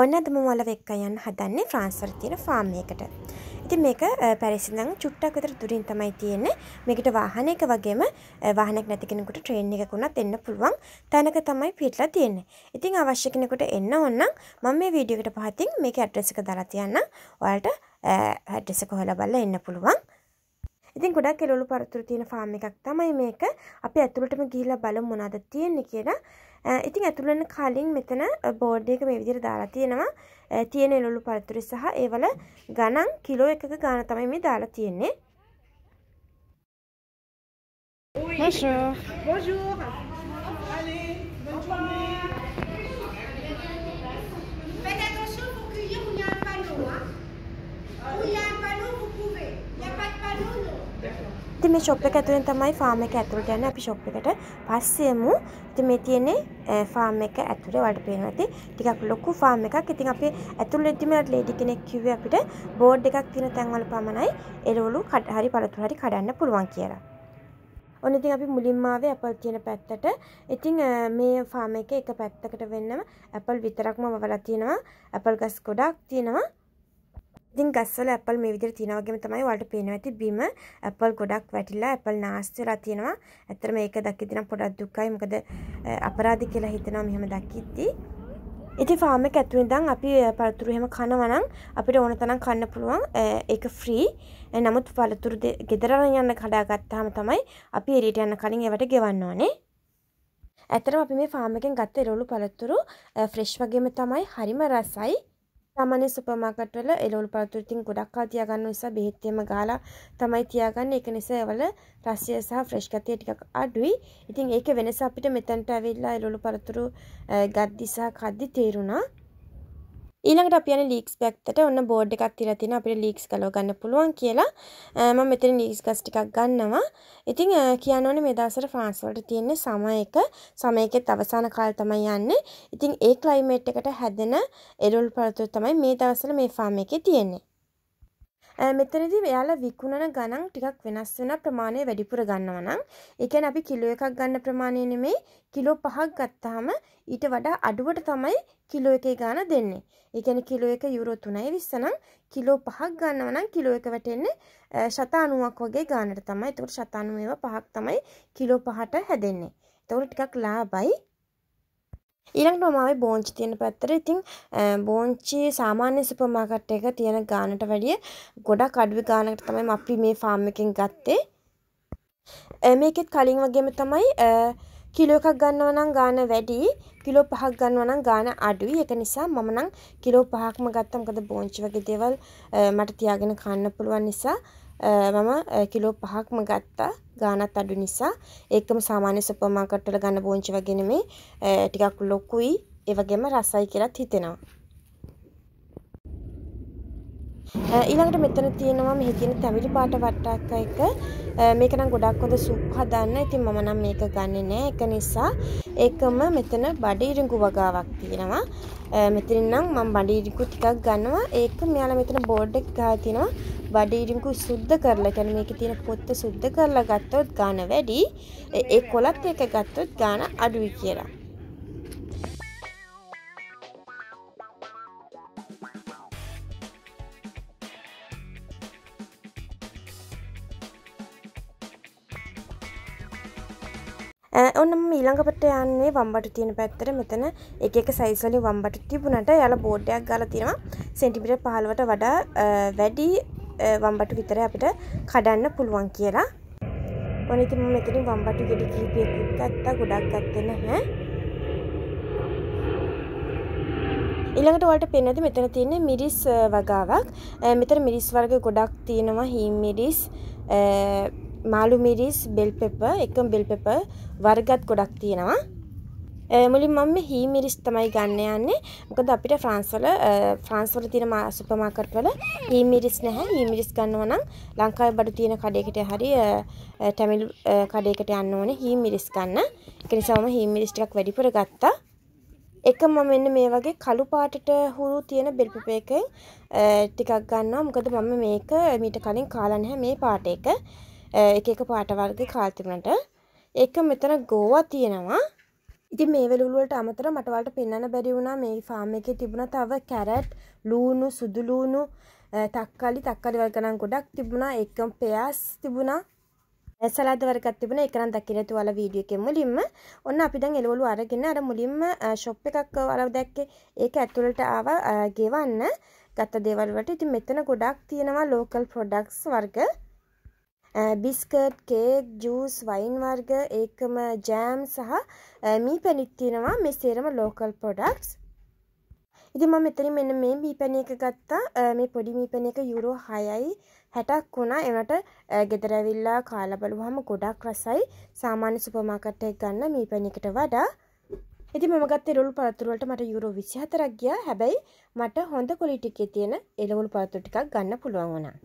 ඔන්න අද මම ඔයාලව එක්ක යන්න හදන්නේ ෆ්‍රාන්ස් වල තියෙන ෆාම් එකකට. ඉතින් මේක පැරිස් ඉඳන් චුට්ටක් විතර දුරින් තමයි තියෙන්නේ. මේකට වාහනයක වගේම වාහනයක් නැති කෙනෙකුට ට්‍රේන් එකක උනත් එන්න පුළුවන් තැනක තමයි පිටලා තියෙන්නේ. ඉතින් අවශ්‍ය කෙනෙකුට එන්න ඕන නම් මම මේ වීඩියෝ එකට පහතින් මේකේ ඇඩ්‍රස් එක දාලා තියන්නම්. ඔයාලට ඇඩ්‍රස් එක හොයලා බලලා එන්න පුළුවන්. ඉතින් ගොඩක් එළවලු පරතුරු තියෙන ෆාම් එකක් තමයි මේක. අපි ඇතුළටම ගිහිල්ලා බලමු මොනවද තියෙන්නේ කියලා. ඉතින් ඇතුළෙන් කලින් මෙතන බෝඩ් එක මේ විදිහට දාලා තියෙනවා තියෙන එළවලු පළතුරු සහ ඒවල ගණන් කිලෝ එකක ගාන තමයි මේ දාලා තියෙන්නේ Bonjour. Bonjour. Allez, bonne journée. මේ ෂොප් එක ඇතුලෙන් තමයි ෆාම් එක ඇතුළට යන්නේ අපි ෂොප් එකට පස්සේ යමු. ඉතින් මේ තියෙන්නේ ෆාම් එක ඇතුලේ වලට පේනවා ඇති. ටිකක් ලොකු ෆාම් එකක්. ඉතින් අපි ඇතුළෙදිම ලේඩි කෙනෙක් කිව්වේ අපිට බෝඩ් එකක් තියෙන තැන්වල පමණයි එළවලු හරි පළතුරු හරි කඩන්න පුළුවන් කියලා. ඔන්න ඉතින් අපි මුලින්ම ආවේ ඇපල් තියෙන පැත්තට. ඉතින් මේ ෆාම් එකේ එක පැත්තකට වෙන්නම ඇපල් විතරක්ම වවලා තියෙනවා. ඇපල් ගස් ගොඩක් තියෙනවා. ඉතින් ගස්වල ඇපල් මේ විදිහට තියෙනවා වගේම තමයි ඔයාලට පේනවා ඇති බිම ඇපල් ගොඩක් වැටිලා ඇපල් නාස්ති වෙලා තියෙනවා. ඇත්තට මේක දකිද්දී නම් පොඩක් දුකයි. මොකද අපරාධි කියලා හිතෙනවා මෙහෙම දකිද්දී. ඉතින් ෆාම් එක ඇතුළේ ඉඳන් අපි පළතුරු එහෙම කනවා නම් අපිට ඕන තරම් කන්න පුළුවන්. ඒක ෆ්‍රී. නමුත් පළතුරු ගෙදර යන්න කඩා ගත්තාම තමයි අපි එළියට යන්න කලින් ඒවට ගෙවන්න ඕනේ. ඇත්තටම අපි මේ ෆාම් එකෙන් ගත්ත එළවලු පළතුරු ෆ්‍රෙෂ් වගේම තමයි හරිම රසයි. සාමාන්‍ය සුපර් මාකට් වල එළවලු පළතුරු ඉතින් ගොඩක් කල් තියාගන්න නිසා බෙහෙත් එහෙම ගාලා තමයි තියාගන්නේ. ඒක නිසා ඒවල රසය සහ ෆ්‍රෙෂ් ගතිය ටිකක් අඩුයි. ඉතින් ඒක වෙනස අපිට මෙතනට ඇවිල්ලා එළවලු පළතුරු ගද්දි සහ කද්දි තේරුණා. ඊළඟට අපි යන්නේ ලීක්ස් පැත්තට ඔන්න බෝඩ් එකක් තියලා තියෙනවා අපිට ලීක්ස් ගලව ගන්න පුළුවන් කියලා. මම මෙතන ලීක්ස් ගස් ටිකක් ගන්නවා. ඉතින් කියන්න ඕනේ මේ දවස්වල ෆ්‍රාන්ස් වලට තියෙන සමයක සමයකෙත් අවසාන කාලය තමයි යන්නේ. ඉතින් ඒ ක්ලයිමේට් එකට හැදෙන එළවලු පළතුරු තමයි මේ දවස්වල මේ ෆාම් එකේ තියෙන්නේ. මෙතනදී එයාලා විකුණන ගණන් ටිකක් වෙනස් වෙන ප්‍රමාණය වැඩිපුර ගන්නවා නම් ඒ කියන්නේ අපි කිලෝ එකක් ගන්න ප්‍රමාණය නෙමෙයි කිලෝ 5ක් ගත්තාම ඊට වඩා අඩුවට තමයි කිලෝ එකේ ගාණ දෙන්නේ. ඒ කියන්නේ කිලෝ එක යුරෝ 3.20 නම් කිලෝ 5ක් ගන්නවා නම් කිලෝ එක වැටෙන්නේ ශත 90ක් වගේ ගාණට තමයි. ඒකට ශත 90 පහක් තමයි කිලෝ 5ට හැදෙන්නේ. ඒකට ටිකක් ලාභයි. ඊළඟට මම ආවේ බෝංචි තියෙන පැත්තට. ඉතින් බෝංචි සාමාන්‍ය සුපර් මාකට් එක තියෙන ගානට වැඩිය ගොඩක් අඩුවේ ගානකට තමයි අපි මේ ෆාම් එකෙන් ගත්තේ. මේකෙත් කලින් වගේම තමයි කිලෝ එකක් ගන්නවා නම් ගාන වැඩි කිලෝ පහක් ගන්නවා නම් ගාන අඩුයි. ඒක නිසා මම නම් කිලෝ පහක්ම ගත්තා. මොකද බෝංචි වගේ දේවල් මට තියාගෙන කන්න පුළුවන් නිසා මම කිලෝ පහක්ම ගත්තා ගානත් අඩු නිසා. ඒකම සාමාන්‍ය සුපර් මාකට් වල ගන්න බෝංචි වගේ නෙමෙයි. ටිකක් ලොකුයි. ඒ වගේම රසයි කියලාත් හිතෙනවා. ඊළඟට මෙතන තියෙනවා මෙහි තියෙන තැඹිලි පාට වට්ටක්ක එක මේක නම් ගොඩක් හොඳ සුප් හදන්න. ඉතින් මම නම් මේක ගන්නෙ නෑ. ඒක නිසා ඒකම මෙතන බඩීරිඟු වගාවක් තියෙනවා. මෙතනින් නම් මම බඩීරිඟු ටිකක් ගන්නවා. ඒක මෙයාලා මෙතන බෝඩ් එක ගහලා තියෙනවා. බඩීරිඟු සුද්ධ කරලා කියන්නේ මේකේ තියෙන පොත්ත සුද්ධ කරලා ගත්තොත් ගාන වැඩි. ඒ කොලත් එක ගත්තොත් ගාන අඩුයි කියලා. ඔන්නම ඊළඟට යන්නේ වම්බටු තියෙන පැත්තට මෙතන එක එක සයිස් වලින් වම්බටු තිබුණට යාලා බෝඩ් එකක් ගාලා තියෙනවා සෙන්ටිමීටර් 15ට වඩා වැඩි වම්බටු විතර අපිට කඩන්න පුළුවන් කියලා. ඔන්න ඉතින් මම මෙතනින් වම්බටු ගෙඩි කිහිපයකුත් ගත්තා ගොඩක් ගත්තේ නැහැ. ඊළඟට ඔයාලට පේනද මෙතන තියෙන මිරිස් වගාවක්. මෙතන මිරිස් වර්ග ගොඩක් තියෙනවා හීම් මිරිස් මාළු මිරිස් බෙල් පෙපර් එකම බෙල් පෙපර් වර්ගත් ගොඩක් තියෙනවා. මුලින් මම හී මිරිස් තමයි ගන්න යන්නේ. මොකද අපිට ෆ්‍රාන්ස් වල ෆ්‍රාන්ස් වල තියෙන සුපර් මාකට් වල හී මිරිස් නැහැ. හී මිරිස් ගන්නවා නම් ලංකාවේ බඩු තියෙන කඩේකට හරි ටැමිල් කඩේකට යන්න ඕනේ හී මිරිස් ගන්න. ඒක නිසා මම හී මිරිස් ටිකක් වැඩිපුර ගත්තා. එක මම මෙන්න මේ වගේ කළු පාටට හුරු තියෙන බෙල් පෙපර් එකෙන් ටිකක් ගන්නවා. මොකද මම මේක මීට කලින් කාලා නැහැ මේ පාට එක. එක එක පාට වර්ග කාල් තිබුණට ඒක මෙතන ගෝවා තියෙනවා. ඉතින් මේ වෙලුවලට අමතර මටවලට පෙන්න්න බැරි වුණා මේ ෆාර්ම එක තිබුණ තව කැරට් ලූුණු සුදුලූුණු තක්කාලි තක්කලි වල්ගනන් ගොඩක් තිබුණා. එකම් පෙයාස් තිබුණා. සලාද වරගත් තිබුණ. එකනම් දකිනතු වල වීඩියෝ එකෙන් මුලින්ම. ඔන්න අපි දැන් එළවලු අරගෙන අර මුලින්ම ෂොප් එකක් වල දැක්කේ. ඒක ඇතුළට ආව ගෙවන්න ගත්ත දේවල් වලට. ඉතින් මෙතන ගොඩක් තියෙනවා ලෝකල් ප්‍රොඩක්ට්ස් වර්ග. බිස්කට් කේක් ජූස් වයින් වර්ග ඒකම ජෑම් සහ මී පැණිත් තියෙනවා මේ සේරම ලෝකල් ප්‍රොඩක්ට්ස්. ඉතින් මම මෙතනින් මෙන්න මේ මීපැණි එක ගත්තා. මේ පොඩි මීපැණි එක යුරෝ 6යි 60ක් වුණා. ඒවට ගෙදර ඇවිල්ලා කාලා බලුවාම ගොඩක් රසයි. සාමාන්‍ය සුපර් මාකට් එකක ගන්න මීපැණි එකට වඩා. ඉතින් මම ගත්තේ එළවලු පළතුරු වලට මට යුරෝ 24ක් ගියා. හැබැයි මට හොඳ ක්වොලිටි එකේ තියෙන එළවලු පළතුරු ටිකක් ගන්න පුළුවන් වුණා.